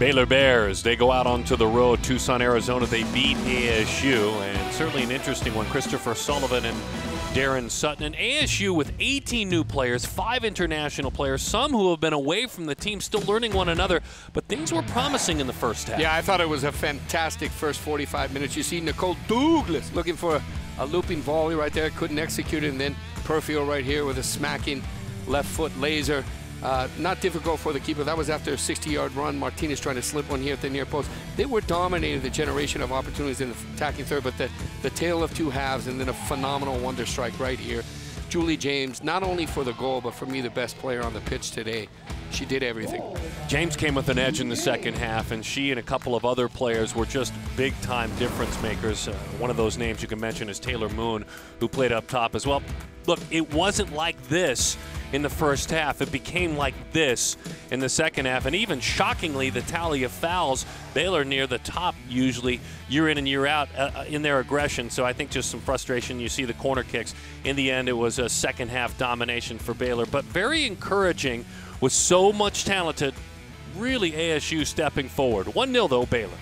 Baylor Bears, they go out onto the road, Tucson, Arizona. They beat ASU, and certainly an interesting one. Christopher Sullivan and Daron Sutton. And ASU with 18 new players, five international players, some who have been away from the team, still learning one another. But things were promising in the first half. Yeah, I thought it was a fantastic first 45 minutes. You see Nicole Douglas looking for a, looping volley right there, couldn't execute it, and then Purfield right here with a smacking left foot laser. Uh, not difficult for the keeper. That was after a 60-yard run. Martinez trying to slip one here at the near post. They were dominating the generation of opportunities in the attacking third, but the, the tale of two halves and then a phenomenal wonder strike right here. Julie James, not only for the goal, but for me, the best player on the pitch today. She did everything. James came with an edge in the second half, and she and a couple of other players were just big time difference makers. Uh, one of those names you can mention is Taylor Moon, who played up top as well. Look, it wasn't like this in the first half. It became like this in the second half. And even shockingly, the tally of fouls, Baylor near the top usually year in and year out uh, uh, in their aggression. So I think just some frustration. You see the corner kicks. In the end, it was a second half domination for Baylor, but very encouraging with so much talented, really ASU stepping forward. 1 0 though, Baylor.